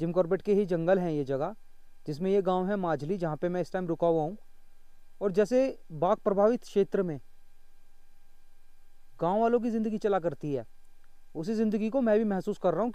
Jim Corbett के ही जंगल हैं ये जगह, जिसमें ये गाँव है माझली जहाँ पे मैं इस टाइम रुका हुआ हूँ। और जैसे बाघ प्रभावित क्षेत्र में गाँव वालों की ज़िंदगी चला करती है, उसी ज़िंदगी को मैं भी महसूस कर रहा हूँ